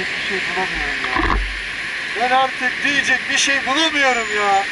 diyecek bir şey bulamıyorum ya. Ben artık diyecek bir şey bulamıyorum ya.